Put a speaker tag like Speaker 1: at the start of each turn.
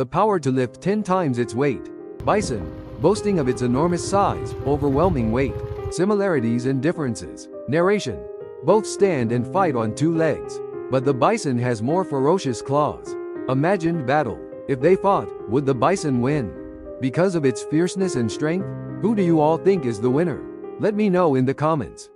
Speaker 1: the power to lift 10 times its weight. Bison, boasting of its enormous size, overwhelming weight, similarities and differences. Narration. Both stand and fight on two legs. But the bison has more ferocious claws. Imagined battle. If they fought, would the bison win? Because of its fierceness and strength? Who do you all think is the winner? Let me know in the comments.